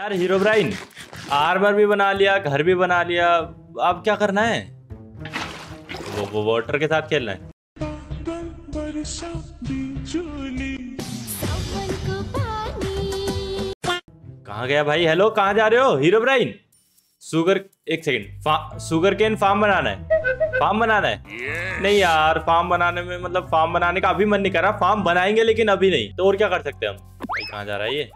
यार, hero Bryan armour भी बना लिया, घर भी बना लिया, अब क्या करना है? वो वो वाटर के साथ खेलना है। कहाँ गया भाई? हेलो कहाँ जा रहे हो? हीरो ब्राइन सुगर एक सेकंड सुगर केन फार्म बनाना है। फार्म बनाना है? yes. नहीं यार फार्म बनाने में मतलब फार्म बनाने का अभी मन नहीं कर रहा। फार्म बनाएँगे लेकिन अभी नहीं तो और क्या कर सकते हम? कहाँ जा रहा है ये?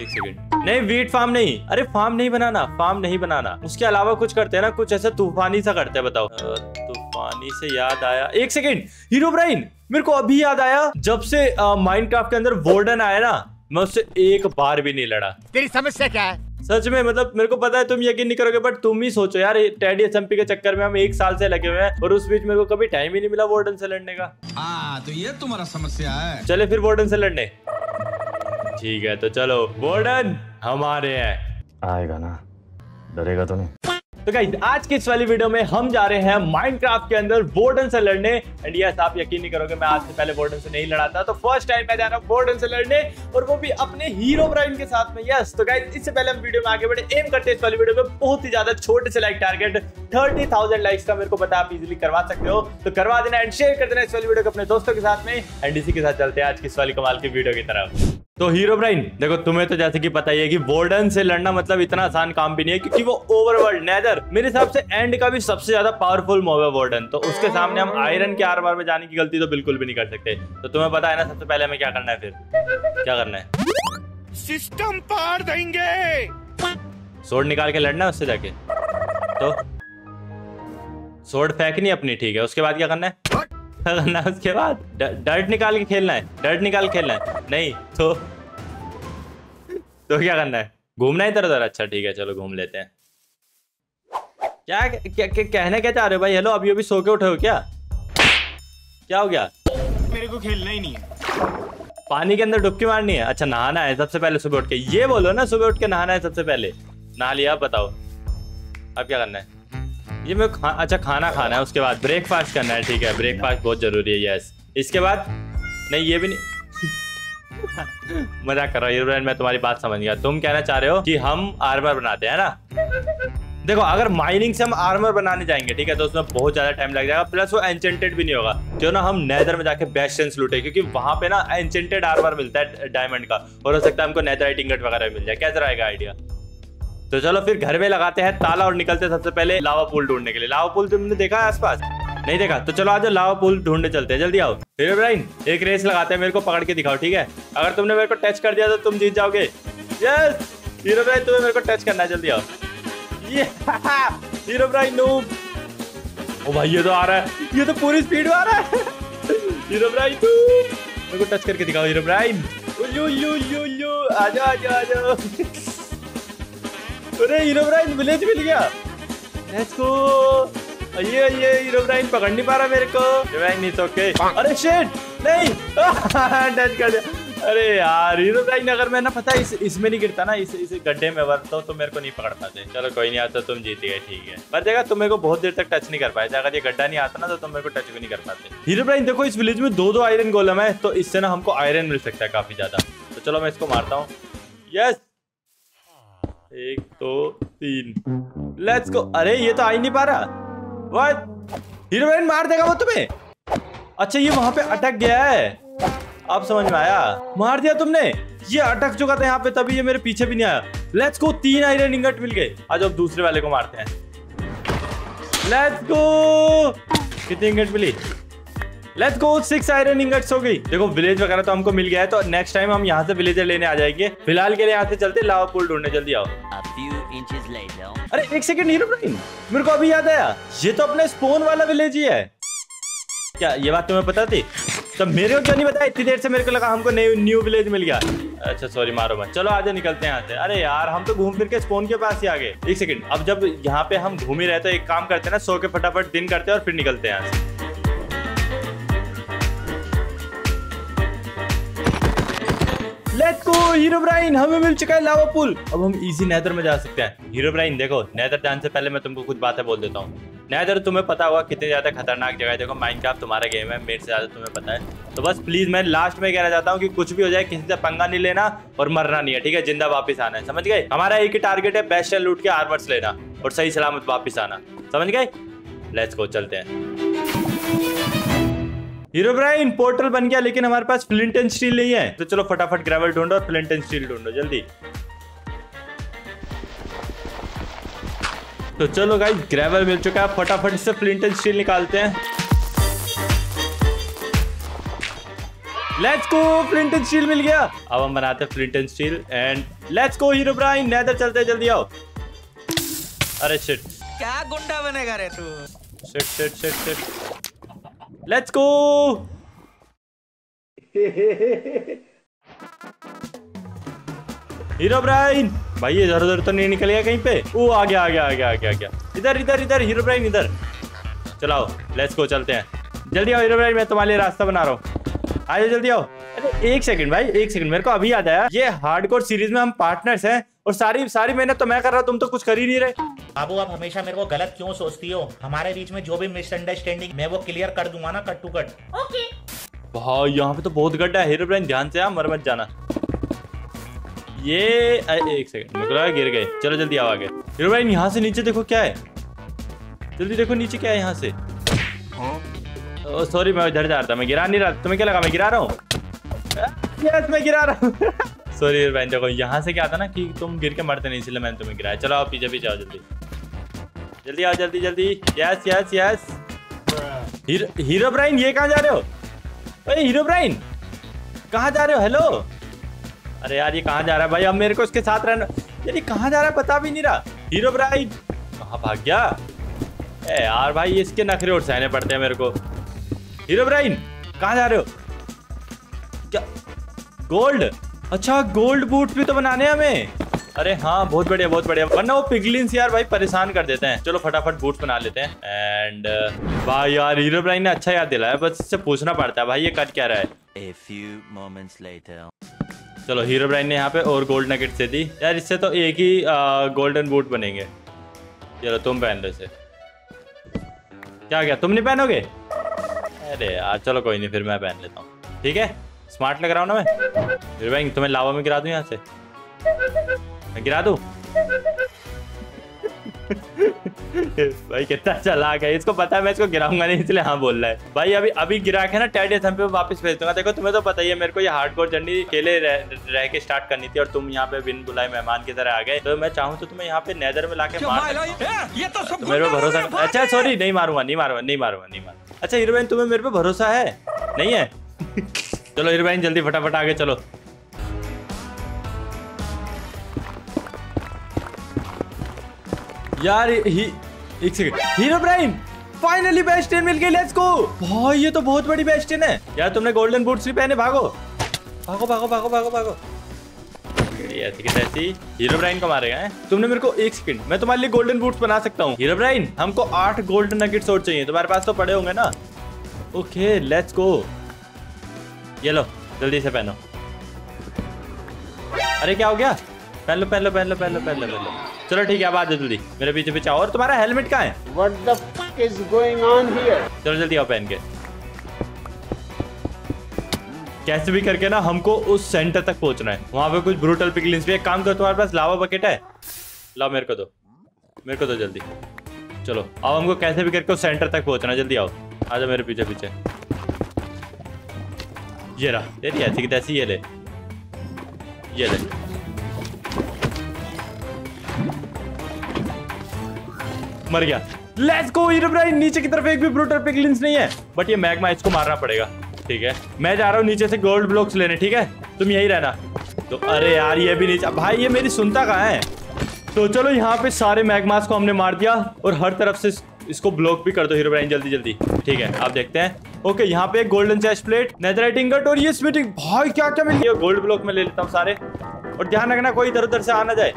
एक सेकंड। नहीं वीट फार्म नहीं। अरे फार्म नहीं बनाना फार्म नहीं बनाना। उसके अलावा कुछ करते हैं ना कुछ ऐसा तूफानी सा करते हैं बताओ। तूफानी से याद आया। एक सेकंड। हीरो ब्राइन मेरे को अभी याद आया जब से माइनक्राफ्ट के अंदर वोर्डन आया ना मैं उससे एक बार भी नहीं लड़ा। तेरी समस्या क्या है? सच में मतलब मेरे को पता है तुम यकीन नहीं करोगे बट तुम ही सोचो यार टेडी एस के चक्कर में हम एक साल से लगे हुए हैं और उस बीच मेरे को कभी टाइम ही नहीं मिला वार्डन से लड़ने का। हाँ तो ये तुम्हारा समस्या है। चले फिर वार्डन से लड़ने। ठीक है तो चलो वार्डन हमारे हैं। आएगा ना डरेगा तो नहीं। तो गाइस आज की इस वाली वीडियो में हम जा रहे हैं माइनक्राफ्ट के अंदर बोर्डन से लड़ने। एंड यस आप यकीन नहीं करोगे मैं आज से पहले बोर्डन से नहीं लड़ा था तो फ़र्स्ट टाइम मैं जा रहा हूँ बोर्डन से लड़ने और वो भी अपने हीरो ब्राइन के साथ में। यस तो गाइस इससे पहले हम वीडियो में आगे बढ़े। एम करते हैं इस वाली वीडियो में बहुत ही ज़्यादा छोटे से like target thirty thousand likes का मेरे को पता आप इजिली करवा सकते हो। तो करवा देना एंड शेयर कर देना इस वाली वीडियो को अपने दोस्तों के साथ में। एंड इसी के साथ चलते हैं आज की इस वाली कमाल की वीडियो की तरफ़। तो हीरो ब्राइन देखो तुम्हें तो जैसे कि पता ही है कि वार्डन से लड़ना मतलब इतना आसान काम भी नहीं है क्योंकि वो ओवरवर्ल्ड नेदर मेरे हिसाब से एंड का भी सबसे ज़्यादा पावरफुल मोब है वार्डन तो उसके सामने हम आयरन के आर बार में जाने की गलती तो बिल्कुल भी नहीं कर सकते। तो तुम्हें पता है ना सबसे पहले हमें क्या करना है फिर? क्या करना है? सिस्टम पार देंगे। सोड निकाल के लड़ना है उससे जाके? तो? सोड फेंकनी अपनी ठीक है। उसके बाद क्या करना है? करना है उसके बाद डर्ट निकाल के खेलना है डर्ट निकाल के खेलना है। नहीं तो तो क्या करना है? घूमना है इधर उधर। अच्छा ठीक है चलो घूम लेते हैं। क्या, क्या, क्या कहने क्या चाह रहे हो भाई? हेलो अभी अभी सो के उठे हो क्या? क्या हो गया? मेरे को खेलना ही नहीं है। पानी के अंदर डुबकी मारनी है? अच्छा नहाना है सबसे पहले सुबह उठ के। ये बोलो ना सुबह उठ के नहाना है सबसे पहले। नहा लिया बताओ। अब क्या करना है? ये मैं खा, अच्छा खाना खाना है उसके बाद ब्रेकफास्ट करना है ठीक है। ब्रेकफास्ट बहुत ज़रूरी है यस इसके बाद नहीं ये भी नहीं। मज़ाक कर रहा हूँ मैं तुम्हारी बात समझ गया। तुम कहना चाह रहे हो कि हम आर्मर बनाते हैं ना? देखो अगर माइनिंग से हम आर्मर बनाने जाएँगे ठीक है तो उसमें बहुत ज़्यादा टाइम लग जाएगा प्लस वो एंचेंटेड भी नहीं होगा। क्यों ना हम नेदर में जाके बेस्ट सेंस लूटे क्योंकि वहाँ पे ना एंचेंटेड आर्मर मिलता है डायमंड का। और हो सकता है हमको नेदराइट इंगट वगैरह मिल जाए। कैसा रहेगा आइडिया तो चलो फिर घर में लगाते हैं ताला और निकलते हैं सबसे पहले लावा पुल ढूँढने के लिए। लावा पुल तुमने देखा है आसपास? नहीं देखा? तो चलो आज लावा पुल ढूँढने चलते हैं। जल्दी आओ। फिर इब्राहिम एक रेस लगाते हैं, मेरे को पकड़ के दिखाओ, ठीक है? अगर तुमने मेरे को टच कर दिया तो तुम जीत जाओगे। यस हीरो ब्राइन तुम्हें मेरे को टच करना है। जल्दी आओ। ये हीरो ब्राइन नूब ओ भाई, ये तो आ रहा है। ये तो पूरी स्पीड में आ रहा है। हीरो ब्राइन मेरे को टच करके दिखाओ, Herobrine you you you अरे, हीरो ब्राइन, विलेज मिल गया। लेट्स गो ये ये हीरो ब्राइन, पकड़ नहीं पा रहा मेरे को। ब्राइन नहीं तो ओके अरे शिट नहीं। टच कर दिया। अरे यार, हीरो ब्राइन, अगर मैं ना, पता इस, इसमें नहीं गिरता ना, इस इस गड्ढे में वरतो तो मेरे को नहीं पकड़ पाते। चलो, कोई नहीं आता तुम जीत गए, ठीक है। पर देखा तुम मेरे को बहुत देर तक टच नहीं कर पाए। अगर ये गड्ढा नहीं आता ना तो तुम मेरे को टच भी नहीं कर पाते। हीरो ब्राइन, देखो, इस विलेज में दो दो आयरन गोलम है तो इससे ना हमको आयरन मिल सकता है काफ़ी ज़्यादा। तो चलो, मैं इसको मारता हूँ। यस एक, दो, तीन। लेट्स गो अरे, ये तो आ ही नहीं पा रहा। व्हाट हीरोइन मार देगा वो तुम्हें? अच्छा ये वहाँ पे अटक गया है। अब समझ में आया। मार दिया तुमने। ये अटक चुका था यहाँ पे, तभी ये मेरे पीछे भी नहीं आया। लेट्स गो तीन आयरन इंगट मिल गए। आज अब दूसरे वाले को मारते हैं। लेट्स गो कितनी ingot milli? Let's go six iron ingots हो गई। देखो विलेज वगैरह तो हमको मिल गया है तो नेक्स्ट टाइम हम यहाँ से विलेजर लेने आ जाएँगे। फ़िलहाल के लिए यहाँ से चलते लावा पुल ढूँढने जल्दी आओ। अरे एक सेकंड हीरो मेरे को अभी याद आया ये तो अपने स्पोन वाला विलेज ही है। क्या ये बात तुम्हें पता थी? तो मेरे को क्यों नहीं बताया? इतनी देर से मेरे को लगा हमको न्यू विलेज मिल गया। अच्छा सॉरी मारो मत। चलो आज निकलते हैं यहाँ से। अरे यार हम तो घूम फिर के स्पोन के पास ही आ गए। एक सेकंड अब जब यहाँ पे हम घूम ही रहे तो एक काम करते हैं ना सो के फटाफट दिन करते हैं और फिर निकलते हैं यहाँ से। लेट्स गो हीरो ब्राइन हमें मिल चुका है लावा पुल अब हम इजी नेदर में जा सकते हैं। हीरो ब्राइन देखो नेदर जाने से पहले मैं तुमको कुछ बातें बोल देता हूँ। नैदर तुम्हें पता होगा कितनी ज़्यादा खतरनाक जगह है। देखो माइनक्राफ्ट तुम्हारा गेम है, मेरे से ज़्यादा तुम्हें पता है। तो बस प्लीज़ मैं लास्ट में कहना चाहता हूँ कि कुछ भी हो जाए, किसी से पंगा नहीं लेना और मरना नहीं है, ठीक है? ज़िंदा वापस आना है, समझ गए? हमारा एक ही टारगेट है बेस्ट लूट के आर्मर्स लेना और सही सलामत वापस आना, समझ गए? लेट्स गो चलते हैं। हीरो ब्राइन पोर्टल बन गया लेकिन हमारे पास फ्लिंट एंड स्टील नहीं है। तो चलो फटाफट ग्रेवल ढूंढो और फ्लिंट एंड स्टील ढूंढो जल्दी। तो चलो गाइस ग्रेवल मिल चुका है फटाफट इससे फ्लिंट एंड स्टील निकालते हैं। Let's go flint and steel मिल गया। अब हम बनाते हैं flint and steel and let's go Herobrine Nether चलते हैं जल्दी आओ। अरे शिट क्या गुंडा बनेगा रे तू? Shit shit shit shit let's go Herobrine भाई, ये इधर उधर तो नहीं निकल गया कहीं पे। ओ, आ गया आ गया आ गया आ गया आ गया। इधर इधर इधर हीरो ब्राइन इधर। चलाओ लेट्स गो चलते हैं। जल्दी आओ हीरो ब्राइन मैं तुम्हारे लिए रास्ता बना रहा हूँ। आ जाओ जल्दी आओ। अरे, एक सेकंड भाई, एक सेकंड मेरे को अभी याद आया। ये हार्डकोर सीरीज़ में हम पार्टनर्स हैं और सारी सारी मेहनत तो मैं कर रहा हूँ, तुम तो कुछ कर ही नहीं रहे। बाबू आप हमेशा मेरे को गलत क्यों सोचती हो? हमारे बीच में जो भी मिसअंडरस्टैंडिंग मैं वो क्लियर कर दूँगा ना कट टू कट। भाई यहाँ पे तो बहुत गड्ढा है। हीरो ध्यान से आ मर मत जाना। ये अ, एक सेकंड मुझे लगा गिर गए। चलो जल्दी आओ आगे। हीरो यहाँ से नीचे देखो क्या है। जल्दी देखो नीचे क्या है यहाँ से। ओ सॉरी मैं इधर जा रहा था। मैं गिरा नहीं रहा। तुम्हें क्या लगा मैं गिरा रहा हूँ? यस मैं गिरा रहा हूँ। सॉरी हीरो देखो यहाँ से क्या था ना कि तुम गिर के मरते नहीं इसलिए मैंने तुम्हें गिराया। चलो आओ पीछे पीछे आओ जल्दी। जल्दी आओ, जल्दी जल्दी। Yes yes yes Herobrine, ये कहाँ जा रहे हो? अरे हीरो ब्राइन, कहाँ जा रहे हो? हेलो अरे यार, ये कहाँ जा रहा है भाई? अब मेरे को इसके साथ रहना यार, ये कहाँ जा रहा है? पता भी नहीं रहा। हीरो ब्राइन, कहाँ भाग गया? ए यार भाई इसके नखरे और सहने पड़ते हैं मेरे को। हीरो ब्राइन, कहाँ जा रहे हो? क्या गोल्ड? अच्छा गोल्ड बूट भी तो बनाने हमें। अरे हाँ बहुत बढ़िया बहुत बढ़िया। वरना वो पिगलिन्स यार भाई परेशान कर देते हैं। चलो फटाफट बूट बना लेते हैं। एंड भाई यार हीरो ब्राइन ने अच्छा याद दिलाया बस इससे पूछना पड़ता है भाई ये कर क्या रहा है? A few moments later. चलो हीरो ब्राइन ने यहाँ पे और गोल्ड नगेट से दी। यार इससे तो एक ही गोल्डन बूट बनेंगे। चलो तुम पहन लो इसे। क्या क्या तुम नहीं पहनोगे? अरे यार चलो कोई नहीं फिर मैं पहन लेता हूँ। ठीक है? स्मार्ट लग रहा हूँ ना मैं? हीरो ब्राइन तुम्हें लावा में गिरा दूँ यहाँ से? मैं गिरा दूँ? भाई कितना चला गया इसको पता है मैं इसको गिराऊँगा नहीं इसलिए हाँ बोल रहा है। भाई अभी अभी गिरा के ना टेडी हम पे वापस भेज दूँगा। देखो तुम्हें तो पता ही है मेरे को ये हार्डकोर जर्नी अकेले रह, रह के स्टार्ट करनी थी और तुम यहाँ पे बिन बुलाए मेहमान की तरह आ गए। तो मैं चाहूँ तो तुम्हें यहाँ पे नेदर में लाके मार ये तो सब तो मेरे पे भरोसा अच्छा सॉरी नहीं मारूँगा नहीं मारूँगा नहीं मारूँगा नहीं मारूँगा। अच्छा हीरोइन तुम्हें मेरे पे भरोसा है? नहीं है? चलो हीरोइन जल्दी फटाफट आगे चलो। यार, ही, एक second Herobrine finally best मिल गई लेट्स गो भाई, ये तो बहुत बड़ी बेस्ट है। यार, तुमने गोल्डन बूट्स भी पहने, भागो। भागो भागो भागो भागो भागो। हीरो ब्राइन को मारेगा, हैं? तुमने मेरे को एक सेकंड मैं तुम्हारे लिए गोल्डन बूट्स बना सकता हूँ। हीरो ब्राइन हमको आठ गोल्डन नगेट्स और चाहिए, तुम्हारे पास तो पड़े होंगे ना? ओके लेट्स गो ये लो, जल्दी से पहनो। अरे, क्या हो गया? पहन लो पहन लो पहन लो पहन लो पहन लो पहन लो चलो ठीक है अब आ जाओ जल्दी। मेरे पीछे पीछे और तुम्हारा हेलमेट कहाँ है? What the fuck is going on here? चलो जल्दी आओ पहन के। कैसे भी करके ना हमको उस सेंटर तक पहुँचना है। वहाँ पे कुछ ब्रूटल पिकलिंग्स भी है। एक काम करो तुम्हारे पास लावा बकेट है। लाओ मेरे को दो। मेरे को दो जल्दी। चलो अब हमको कैसे भी करके उस सेंटर तक पहुँचना है। जल्दी आओ। आ जाओ मेरे पीछे पीछे। ये रहा। तेरी ऐसी की तैसी ये ले। ये ले। मर गया। लेट्स गो ब्राइन नीचे की तरफ़ एक भी ब्रूटल पिगलिंस नहीं है। बट ये मैगमा इसको मारना पड़ेगा। ठीक है। मैं जा रहा हूँ नीचे से गोल्ड ब्लॉक्स लेने, ठीक है? तुम यही रहना। तो अरे यार, ये भी नीचे भाई, ये मेरी सुनता कहाँ है? तो चलो, यहाँ पे सारे मैगमास को हमने मार दिया और हर तरफ़ से इसको ब्लॉक भी कर दो हीरो ब्राइन जल्दी जल्दी। ठीक है, आप देखते हैं। ओके यहाँ पे golden chest plate netherite ingot और ये स्मिटिंग भाई क्या क्या मिल गया? गोल्ड ब्लॉक में ले लेता हूँ सारे। और ध्यान रखना, कोई इधर उधर से आना जाए।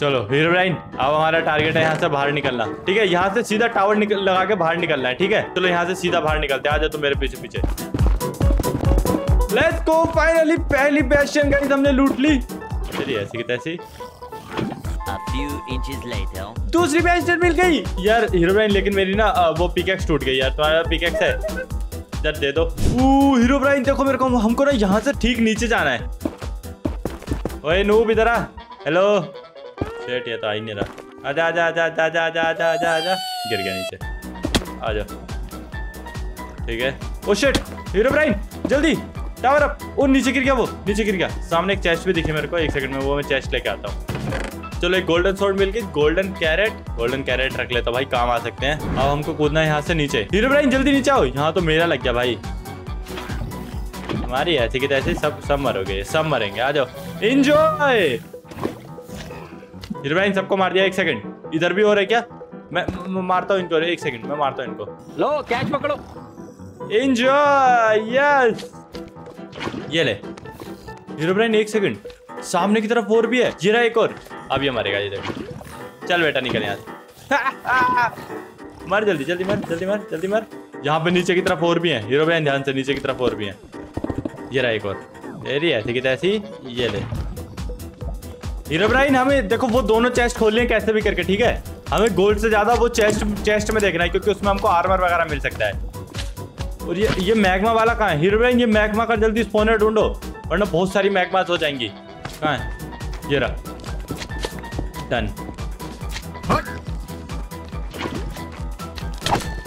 चलो हीरो ब्राइन अब हमारा टारगेट है यहाँ से बाहर निकलना। ठीक है यहाँ से सीधा टावर निकल लगा के बाहर निकलना है ठीक है? चलो यहाँ से सीधा बाहर निकलते आ जाओ तुम मेरे पीछे पीछे। लेट्स गो फाइनली पहली बेस्टियन गाइस हमने लूट ली। चलिए ऐसी की तैसी। A few inches later. दूसरी स्टेट मिल गई। यार हीरो ब्राइन लेकिन मेरी ना वो पिकेक्स टूट गई यार। तुम्हारा पिकेक्स है। जब दे दो। ऊ हीरो ब्राइन देखो मेरे को हमको ना यहाँ से ठीक नीचे जाना है। ओए नूब इधर आ। हेलो सेट ये तो आ ही नहीं रहा। आजा आजा आजा आजा आजा आजा आजा आजा आजा। गिर गया नीचे। आ जाओ ठीक है। ओ शिट हीरो ब्राइन जल्दी! टावर अप ओ, नीचे गिर गया वो। नीचे गिर गया। सामने एक चेस्ट भी दिखी मेरे को, एक सेकंड में वो मैं चेस्ट लेके आता हूँ। चलो, एक गोल्डन सोर्ड मिल गई गोल्डन कैरेट गोल्डन कैरेट रख लेता भाई, काम आ सकते हैं। अब हमको कूदना है यहाँ से नीचे। हीरो ब्राइन जल्दी नीचे आओ। यहाँ तो मेरा लग गया भाई। हमारी ऐसी की तैसे सब सब मरोगे, सब मरेंगे। आ जाओ। एंजॉय हीरो ब्राइन सबको मार दिया एक सेकंड इधर भी हो रहा है क्या? मैं मारता हूँ इनको एक सेकंड मैं मारता हूँ इनको। लो कैच पकड़ो। एंजॉय यस ये ले। हीरो एक सेकंड सामने की तरफ़ और भी है। जीरा एक और। अब ये मरेगा ये देखो। चल बेटा निकल यहाँ मर जल्दी जल्दी मर जल्दी मर जल्दी मर। यहाँ पे नीचे की तरफ़ और भी है। हीरो ध्यान से नीचे की तरफ़ और भी है। ये रहा एक और। तेरी ऐसी की तैसी ये ले। हीरो ब्राइन हमें, देखो, वो दोनों चेस्ट खोल हैं, कैसे भी करके, ठीक है? हमें गोल्ड से ज़्यादा वो चेस्ट चेस्ट में देखना है, क्योंकि उसमें हमको आर्मर वगैरह मिल सकता है। और ये ये मैग्मा वाला कहाँ है? हीरो ब्राइन ये मैग्मा का जल्दी स्पॉनर ढूंढो, वरना बहुत सारी मैग्मास हो जाएँगी। कहाँ है? ये रहा। डन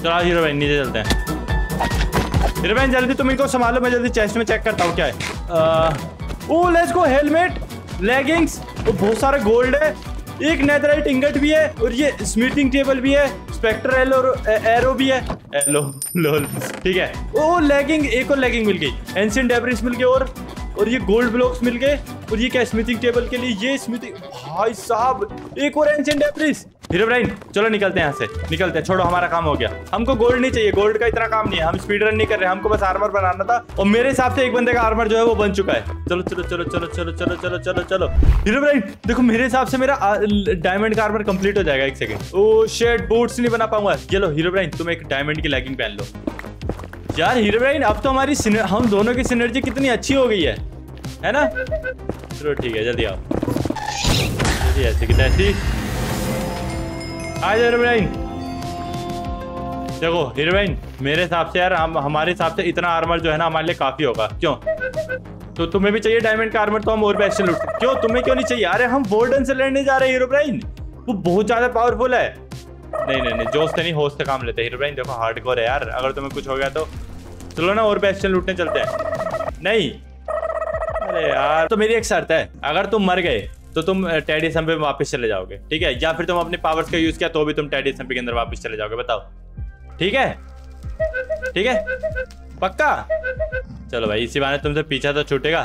चलो हीरो नीचे चलते हैं। हीरो जल्दी तुम इनको संभालो, मैं जल्दी चेस्ट में चेक करता हूँ, क्या है। Oh let's go helmet leggings और बहुत सारे गोल्ड है। एक नेदराइट इंगट भी है और ये स्मिथिंग टेबल भी है। स्पेक्टर एलो और एरो भी है। एलो लोल ठीक है। ओ लेगिंग एक और लेगिंग मिल गई। एंशियंट डेब्रिस मिल गए और और ये गोल्ड ब्लॉक्स मिल गए। और ये क्या स्मिथिंग टेबल के लिए? ये स्मिथिंग भाई साहब एक और एंशियंट डेब्रिस हीरो ब्राइन, चलो निकलते हैं यहाँ से। निकलते हैं, छोड़ो, हमारा काम हो गया। हमको गोल्ड नहीं चाहिए गोल्ड का इतना काम नहीं है। हम स्पीड रन नहीं कर रहे, हमको बस आर्मर बनाना था और मेरे हिसाब से एक बंदे का आर्मर जो है वो बन चुका है। चलो चलो चलो चलो चलो चलो चलो चलो चलो। हीरो ब्राइन, देखो, मेरे हिसाब से मेरा डायमंड का आर्मर कंप्लीट हो जाएगा, एक सेकंड ओ शेड बूट्स नहीं बना पाऊँगा। ये लो, हीरो ब्राइन, तुम एक डायमंड की लैगिंग पहन लो। यार, हीरो ब्राइन, अब तो हमारी हम दोनों की सिनर्जी कितनी अच्छी हो गई है। है ना? चलो, ठीक है, जल्दी आओ। जल्दी ऐसे की तैसी। आ जाओ हीरोइन देखो हीरोइन मेरे हिसाब से यार, हम, हमारे हिसाब से इतना आर्मर जो है ना हमारे लिए काफ़ी होगा। क्यों? तो तुम्हें भी चाहिए डायमंड का आर्मर तो हम और बेस्ट लूट क्यों? तुम्हें क्यों नहीं चाहिए? अरे, हम वोल्डन से लड़ने जा रहे हैं हीरोब्राइन वो बहुत ज़्यादा पावरफुल है। नहीं नहीं नहीं, जोश से नहीं, होश से काम लेते हीरोब्राइन देखो हार्ड है यार। अगर तुम्हें कुछ हो गया तो चलो ना, और बेस्ट लूटने चलते हैं। नहीं। अरे यार तो मेरी एक शर्त है। अगर तुम मर गए तो तुम टेडी संपे में वापस चले जाओगे, ठीक है? या फिर तुम अपने पावर्स का यूज़ किया तो भी तुम टेडी संपे के अंदर वापस चले जाओगे, बताओ। ठीक है? ठीक है? पक्का? चलो भाई, इसी बहाने तुमसे पीछा तो छूटेगा।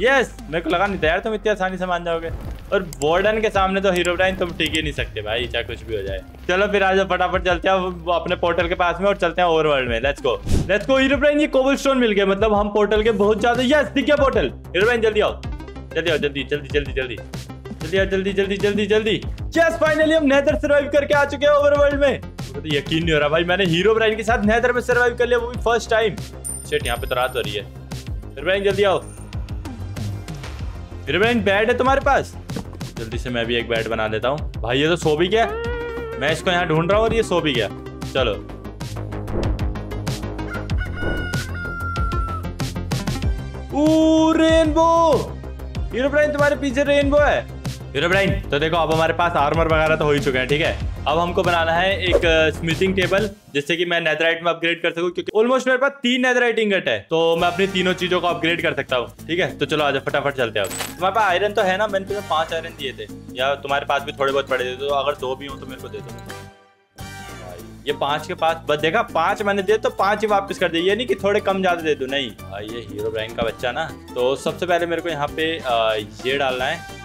यस मेरे को लगा नहीं था यार तुम इतनी आसानी से मान जाओगे। और वार्डन के सामने तो हीरो तुम टिक ही नहीं सकते भाई, चाहे कुछ भी हो जाए। चलो फिर आज फटाफट चलते हैं अपने पोर्टल के पास में और चलते हैं ओवरवर्ल्ड में। Let's go let's go hero ये कोबल स्टोन मिल गया। मतलब हम पोर्टल के बहुत ज़्यादा यस दिख गया पोर्टल हीरो जल्दी आओ। जल्दी आओ, जल्दी जल्दी जल्दी जल्दी। जल्दी आओ, जल्दी जल्दी जल्दी जल्दी। यस फाइनली हम नेदर सर्वाइव करके आ चुके हैं ओवरवर्ल्ड में। तो यकीन नहीं हो रहा भाई, मैंने हीरो ब्राइन के साथ नेदर में सर्वाइव कर लिया, वो भी फ़र्स्ट टाइम शिट यहाँ पे तो रात हो रही है। हीरो ब्राइन जल्दी आओ। हीरो ब्राइन बेड है तुम्हारे पास? जल्दी से मैं भी एक बेड बना लेता हूँ। भाई, ये तो सो भी गया। मैं इसको यहाँ ढूंढ रहा हूँ और ये सो भी गया। चलो। रेनबो हीरो ब्राइन तुम्हारे पीछे रेनबो है। हीरोब्राइन तो देखो अब हमारे पास आर्मर वगैरह तो हो ही चुके हैं ठीक है? अब हमको बनाना है एक स्मिथिंग टेबल जिससे कि मैं नेदराइट में अपग्रेड कर सकूँ क्योंकि ऑलमोस्ट मेरे पास तीन नेदराइट इंगट है तो मैं अपनी तीनों चीज़ों को अपग्रेड कर सकता हूँ ठीक है? तो चलो आज फटाफट चलते हैं तुम्हारे पास आयरन तो है ना? मैंने तुम्हें पाँच आयरन दिए थे या तुम्हारे पास भी थोड़े बहुत पड़े थे तो अगर दो भी हो तो मेरे को दे दो। ये पाँच के पास बस देखा पाँच मैंने दिए तो पाँच ही वापस कर दिए। ये नहीं कि थोड़े कम ज़्यादा दे दो नहीं। भाई, ये हीरो ब्राइन का बच्चा ना। तो सबसे पहले मेरे को यहाँ पे आ, ये डालना है।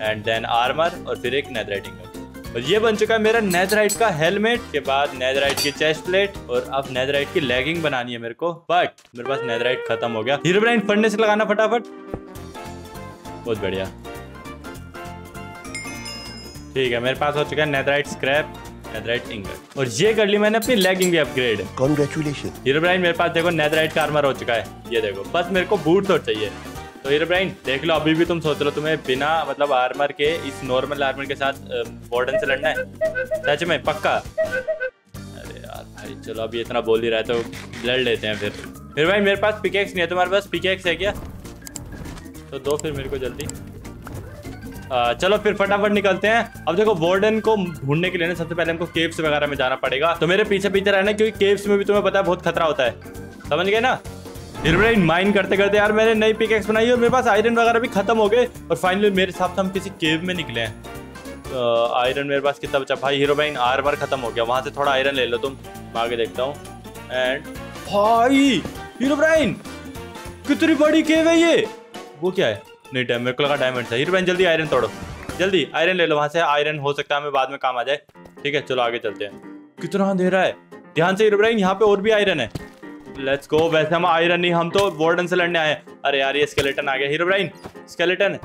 एंड देन आर्मर और फिर एक नेदराइट इंगट और ये बन चुका है मेरा नेदराइट का हेलमेट के बाद नेदराइट की चेस्ट प्लेट और अब नेदराइट की लेगिंग बनानी है मेरे को। बट मेरे पास नेदराइट खत्म हो गया। हीरो ब्राइन फंडे से लगाना फटाफट। बहुत बढ़िया। ठीक है मेरे पास हो चुका है नेदराइट स्क्रैप नेदराइट इंगट और ये कर ली मैंने अपनी लेगिंग भी अपग्रेड Congratulations. हीरो ब्राइन मेरे पास देखो नेदराइट का आर्मर हो चुका है। ये देखो बस मेरे को बूट और चाहिए। तो हीरो ब्राइन देख लो अभी भी तुम सोच लो तुम्हें बिना मतलब आर्मर के इस नॉर्मल आर्मर के साथ वार्डन से लड़ना है? सच में पक्का? अरे यार भाई चलो अभी इतना बोल ही रहा है तो लड़ लेते हैं फिर। फिर भाई मेरे पास पिकेक्स नहीं है तुम्हारे पास पिकेक्स है क्या? तो दो फिर मेरे को जल्दी। चलो फिर फटाफट निकलते हैं। अब देखो वार्डन को ढूँढने के लिए ना सबसे पहले हमको केव्स वगैरह में जाना पड़ेगा। तो मेरे पीछे पीछे रहना, क्योंकि केव्स में भी तुम्हें पता है, बहुत खतरा होता है। समझ गए ना? हिरब्रेन माइन करते करते यार, मैंने नई पिकेक्स बनाई और मेरे पास आयरन वगैरह भी खत्म हो गए। और फाइनली मेरे हिसाब से हम किसी केव में निकले हैं। आयरन मेरे पास कितना बचा? भाई हीरो ब्राइन आर्मर खत्म हो गया। वहाँ से थोड़ा आयरन ले लो तुम। मैं आगे देखता हूँ। एंड भाई हीरो ब्राइन कितनी बड़ी केव है ये? वो क्या है? नहीं टाइम मेरे को लगा डायमंड था। हीरो ब्राइन जल्दी आयरन तोड़ो। जल्दी आयरन ले लो, वहाँ से आयरन हो सकता है, हमें बाद में काम आ जाए। ठीक है, चलो आगे चलते हैं। कितना अंधेरा है। ध्यान से हीरो ब्राइन यहाँ पे और भी आयरन है। लेट्स गो वैसे हम आयरन नहीं, हम तो वार्डन से लड़ने आए अरे यार, ये स्केलेटन आ गया। हीरो ब्राइन स्केलेटन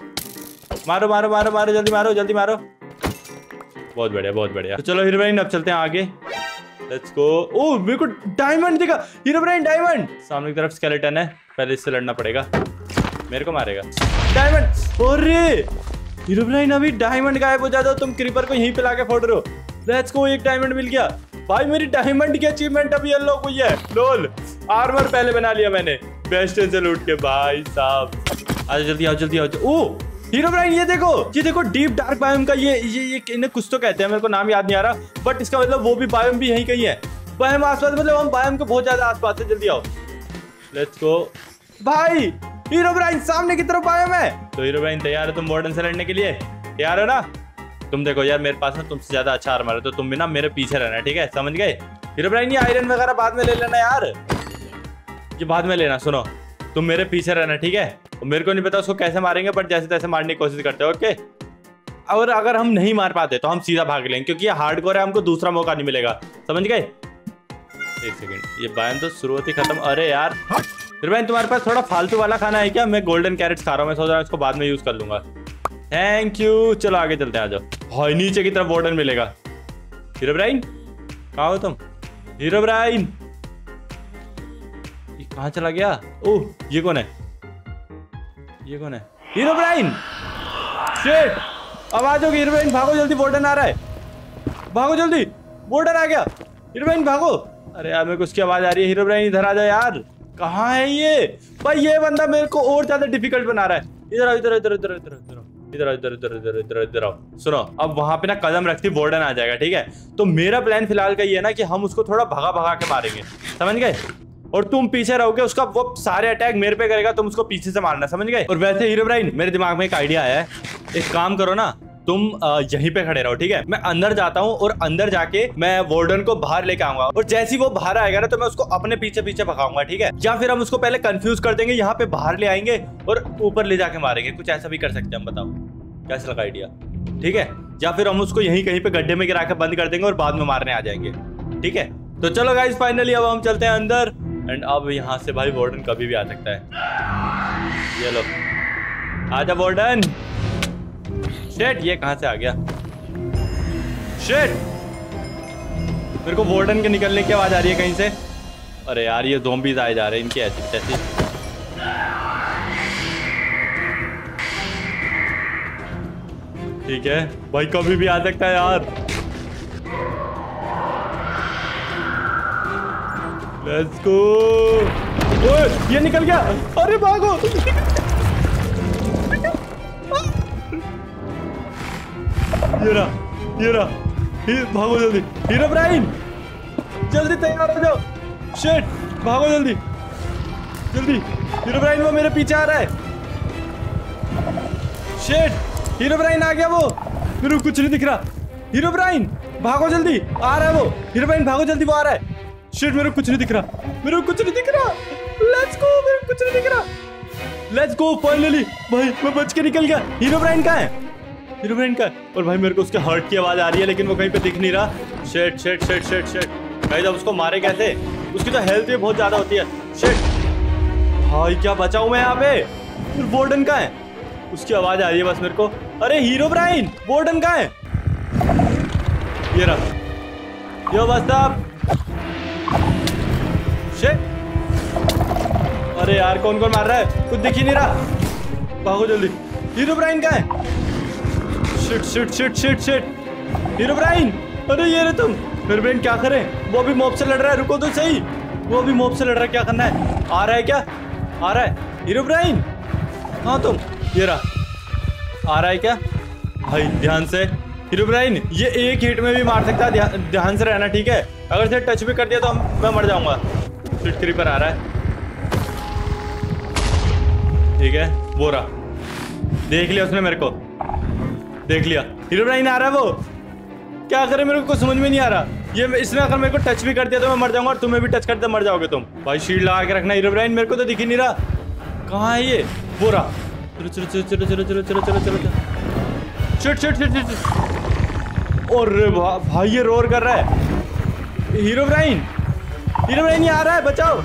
मारो मारो मारो मारो, जल्दी मारो जल्दी मारो। बहुत बढ़िया बहुत बढ़िया। तो चलो हीरो ब्राइन अब चलते हैं आगे। लेट्स गो ओ मेरे को डायमंड दिखा। हीरो ब्राइन डायमंड सामने की तरफ़ स्केलेटन है, पहले इससे लड़ना पड़ेगा। मेरे को मारेगा। डायमंड अभी डायमंड गायब हो जाता तुम क्रीपर को यहीं पे लाके फोड़ रहे हो। लेट्स गो एक डायमंड मिल गया। भाई, मेरी डायमंड की अचीवमेंट अभी अनलॉक हुई है। लोल आर्मर पहले बना लिया मैंने। बेस्ट से लूट के भाई साहब। आ जल्दी आओ जल्दी आओ। ओ हीरो ब्राइन ये देखो ये देखो डीप डार्क बायोम का ये ये ये, इन्हें कुछ तो कहते हैं, मेरे को नाम याद नहीं आ रहा बट इसका मतलब वो भी बायोम भी यहीं कहीं है बायोम आसपास मतलब हम बायोम के बहुत ज़्यादा आसपास है जल्दी आओ। लेट्स गो भाई हीरो ब्राइन सामने की तरफ़ बायोम है तो हीरो ब्राइन तैयार है तुम वार्डन से लड़ने के लिए? तैयार हो ना? तुम देखो यार, मेरे पास ना तुमसे ज़्यादा अच्छा आर्मर है तो तुम भी ना मेरे पीछे रहना, ठीक है? समझ गए? हीरो ब्राइन ये आयरन वगैरह बाद में ले लेना यार। ये बाद में लेना, सुनो। तुम मेरे पीछे रहना, ठीक है? मेरे को नहीं पता उसको कैसे मारेंगे बट जैसे तैसे मारने की कोशिश करते हो ओके और अगर हम नहीं मार पाते तो हम सीधा भाग लेंगे, क्योंकि ये हार्ड कोर है, हमको दूसरा मौका नहीं मिलेगा। समझ गए? एक सेकंड ये बायन तो शुरुआत ही खत्म। अरे यार भाई, तुम्हारे पास थोड़ा फालतू वाला खाना है क्या? मैं गोल्डन कैरेट्स खा रहा हूँ, मैं सोच रहा हूँ इसको बाद में यूज़ कर लूँगा। थैंक यू चलो, आगे चलते आ जाओ। भाई, नीचे की तरफ़ वार्डन मिलेगा। हीरो ब्राइन कहाँ हो तुम? हीरो ब्राइन ये कहाँ चला गया? ओह, ये कौन है? ये कौन है? हीरो ब्राइन शिट आवाज़ होगी हीरो ब्राइन भागो जल्दी वार्डन आ रहा है। भागो जल्दी वार्डन आ गया। हीरो ब्राइन भागो। अरे यार, मेरे को उसकी आवाज़ आ रही है। हीरो ब्राइन इधर आ जाओ यार। कहाँ है ये भाई ये बंदा मेरे को और ज़्यादा डिफ़िकल्ट बना रहा है इधर इधर इधर इधर इधर इधर इधर इधर इधर इधर इधर इधर आओ सुनो अब वहाँ पे ना कदम रखती वार्डन आ जाएगा ठीक है तो मेरा प्लान फ़िलहाल का ये है ना कि हम उसको थोड़ा भगा भगा के मारेंगे समझ गए और तुम पीछे रहोगे उसका वो सारे अटैक मेरे पे करेगा तुम उसको पीछे से मारना समझ गए और वैसे हीरो मेरे दिमाग में एक आइडिया आया है एक काम करो ना तुम यहीं पे खड़े रहो, ठीक है? मैं अंदर जाता हूँ और अंदर जाके मैं वार्डन को बाहर लेके आऊँगा। और जैसे ही वो बाहर आएगा ना तो मैं उसको अपने पीछे पीछे भगाऊँगा, ठीक है? या फिर हम उसको पहले कंफ्यूज कर देंगे, यहाँ पे बाहर ले आएँगे और ऊपर ले जाके मारेंगे। कुछ ऐसा भी कर सकते हैं, हम बताओ। कैसा लगा आइडिया ठीक है? या फिर हम उसको यहीं कहीं पे गड्ढे में गिरा के बंद कर देंगे और बाद में मारने आ जाएँगे। ठीक है? तो चलो गाइस फाइनली अब हम चलते हैं अंदर। एंड अब यहाँ से भाई वार्डन कभी भी आ सकता है। ये लो। आजा वार्डन। शेट ये कहाँ से आ गया? शेट मेरे को वार्डन के निकलने की आवाज़ आ रही है कहीं से? अरे यार, ये जोम्बीज आए जा रहे हैं, इनकी ऐसी तैसी। ठीक है, भाई कभी भी आ सकता है यार। लेट्स गो ये निकल गया। अरे भागो! ये रहा ये रहा भागो जल्दी। हीरो ब्राइन जल्दी तैयार हो जाओ। शेट भागो जल्दी। जल्दी हीरो ब्राइन वो मेरे पीछे आ रहा है। शेट हीरो ब्राइन आ गया वो। मेरे को कुछ नहीं दिख रहा। हीरो ब्राइन भागो जल्दी। आ रहा है वो। हीरो ब्राइन भागो जल्दी, वो आ रहा है। शेट मेरे को कुछ नहीं दिख रहा। मेरे को कुछ नहीं दिख रहा। लेट्स गो मेरे को कुछ नहीं दिख रहा। लेट्स गो फाइनली भाई, मैं बच के निकल गया। हीरो ब्राइन कहाँ है? हीरो ब्राइन का और भाई मेरे को उसके हर्ट की आवाज़ आ रही है, लेकिन वो कहीं पे दिख नहीं रहा। शेट शेट शेट शेट शेट भाई जब उसको मारे कैसे? उसकी तो हेल्थ भी बहुत ज़्यादा होती है। शेट भाई क्या बचाऊं मैं यहाँ पे? वार्डन का है? उसकी आवाज़ आ रही है बस मेरे को। अरे हीरो ब्राइन वार्डन का है? ये रहा। यो बस साहब। शेट अरे यार कौन कौन मार रहा है? कुछ दिख ही नहीं रहा। भागो जल्दी। हीरो ब्राइन का है? Shit shit shit shit shit Herobrine अरे ये रे तुम। हीरो ब्राइन क्या करें? वो अभी मॉब से लड़ रहा है रुको तो सही। वो अभी मॉब से लड़ रहा है क्या करना है? आ रहा है क्या? आ रहा है। हीरो ब्राइन हाँ तुम? ये रहा। आ रहा है क्या? भाई ध्यान से। हीरो ब्राइन ये एक हिट में भी मार सकता है। ध्यान, से रहना ठीक है? अगर इसे टच भी कर दिया तो हम मैं मर जाऊँगा। स्विट क्रीपर आ रहा है। ठीक है रहा। देख लिया उसने मेरे को। देख लिया। हीरो ब्राइन आ रहा है वो। क्या करे मेरे को समझ में नहीं आ रहा? ये इसने अगर मेरे को टच भी कर दिया तो मैं मर जाऊँगा और तुम्हें भी टच कर करते मर जाओगे तुम। भाई शील्ड लगा के रखना हीरो मेरे को तो दिख ही नहीं रहा। कहाँ है ये? रहा। चलो चलो चलो चलो चलो चलो चलो चलो चलो शिट शिट शिट शिट और भाई ये रोर कर रहा है। हीरो ब्राइन हीरो ब्राइन ये आ रहा है, बचाओ।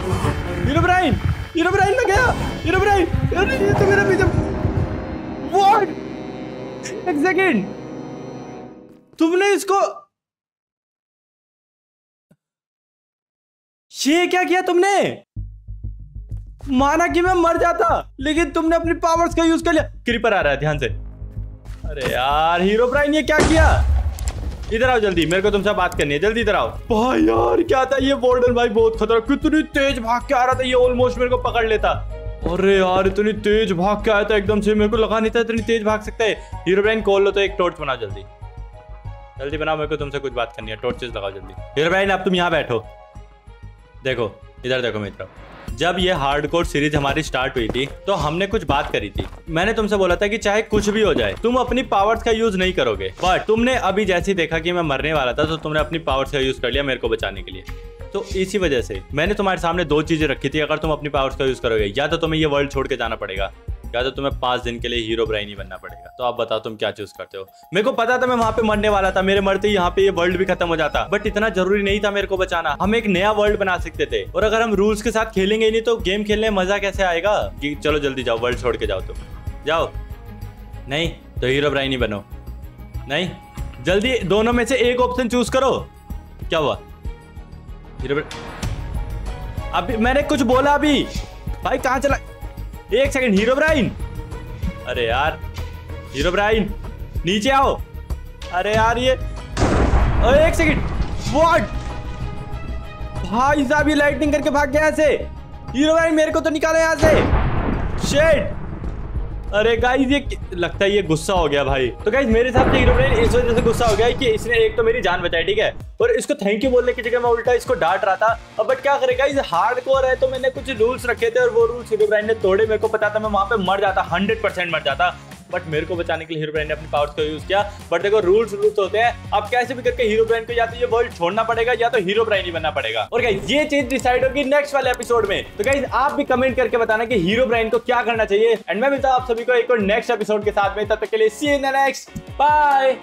हीरो ब्राइन हीरो ब्राइन में गया। हीरो ब्राइन तो मेरा पीछे व्हाट एक सेकंड। तुमने इसको ये क्या किया तुमने? माना कि मैं मर जाता, लेकिन तुमने अपनी पावर्स का यूज़ कर लिया। क्रीपर आ रहा है, ध्यान से। अरे यार हीरो ब्राइन ये क्या किया? इधर आओ जल्दी, मेरे को तुमसे बात करनी है। जल्दी इधर आओ। भाई यार, क्या था ये बोल्डन भाई? बहुत खतरा कितनी तेज भाग के आ रहा था ये ऑलमोस्ट मेरे को पकड़ लेता। अरे यार, इतनी तेज भाग के आया था एकदम से, मेरे को लगा नहीं था इतनी तेज भाग सकता है। हीरो ब्राइन कॉल लो तो एक टॉर्च बनाओ जल्दी। जल्दी बनाओ, मेरे को तुमसे कुछ बात करनी है टॉर्चेस लगाओ जल्दी। हीरो ब्राइन अब तुम यहाँ बैठो। देखो, इधर देखो मित्र, जब ये हार्डकोर सीरीज़ हमारी स्टार्ट हुई थी तो हमने कुछ बात करी थी। मैंने तुमसे बोला था कि चाहे कुछ भी हो जाए, तुम अपनी पावर्स का यूज़ नहीं करोगे। बट तुमने अभी जैसे देखा कि मैं मरने वाला था तो तुमने अपनी पावर्स का यूज़ कर लिया मेरे को बचाने के लिए। तो इसी वजह से, मैंने तुम्हारे सामने दो चीज़ें रखी थी, अगर तुम अपनी पावर्स का यूज़ करोगे। या तो तुम्हें ये वर्ल्ड छोड़ के जाना पड़ेगा, या तो तुम्हें पाँच दिन के लिए हीरो ब्राइन ही बनना पड़ेगा। तो आप बताओ, तुम क्या चूज़ करते हो? मेरे को पता था मैं वहाँ पे मरने वाला था, मेरे मरते ही यहाँ पे ये वर्ल्ड भी खत्म हो जाता। बट इतना ज़रूरी नहीं था मेरे को बचाना। हम एक नया वर्ल्ड बना सकते थे। और अगर हम रूल्स के साथ खेलेंगे नहीं तो गेम खेलने में मज़ा कैसे आएगा? कि चलो जल्दी जाओ वर्ल्ड छोड़ के जाओ तुम। जाओ। नहीं तो हीरो ब्राइन ही बनो। नहीं, जल्दी दोनों में से एक ऑप्शन चूज़ करो। क्या हुआ? अभी मैंने कुछ बोला अभी। भाई, कहाँ चला? एक सेकंड, हीरो ब्राइन। अरे यार, हीरो ब्राइन, नीचे आओ। अरे यार, ये अरे एक सेकंड। व्हाट भाई साहब, ये लाइटनिंग करके भाग गया ऐसे। हीरो ब्राइन मेरे को तो निकाले यहाँ से। शेड अरे गाइज़ ये लगता है ये गुस्सा हो गया भाई। तो गाइज़ मेरे हिसाब से इस वजह से गुस्सा हो गया है कि इसने एक तो मेरी जान बचाई, ठीक है? और इसको थैंक यू बोलने की जगह मैं उल्टा इसको डांट रहा था। अब बट क्या करेगा इस हार्ड कोर है तो मैंने कुछ रूल्स रखे थे और वो रूल्स ने तोड़े, मेरे को पता था मैं वहाँ पे मर जाता हंड्रेड मर जाता। बट मेरे को बचाने के लिए हीरो ब्रांड ने अपनी पावर्स का यूज़ किया। बट देखो रूल्स रूल्स होते हैं। अब कैसे भी करके हीरो ब्रांड को या तो ये वर्ल्ड छोड़ना पड़ेगा या तो हीरो ब्रांड ही बनना पड़ेगा। और गाइज़ ये चीज़ डिसाइड होगी नेक्स्ट वाले एपिसोड में। तो गाइज़ आप भी कमेंट करके बताना की हीरो ब्रांड को क्या करना चाहिए। एंड मैं मिलता हूँ आप सभी को एक और नेक्स्ट एपिसोड के साथ में। तब तक के लिए सी इन नेक्स्ट बाय